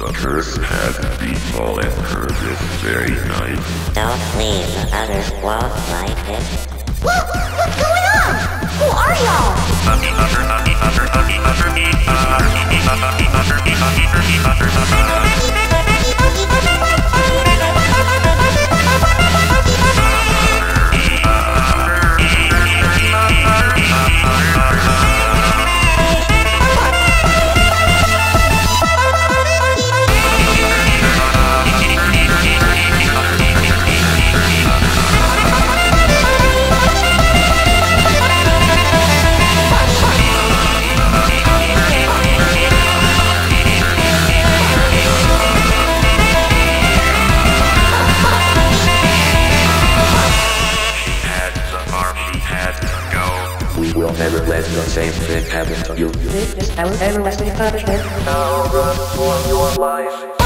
The curse has befallen her this very night. Don't leave the others walk like this. We will never let the same thing happen to you. This is our everlasting punishment. Now run for your life.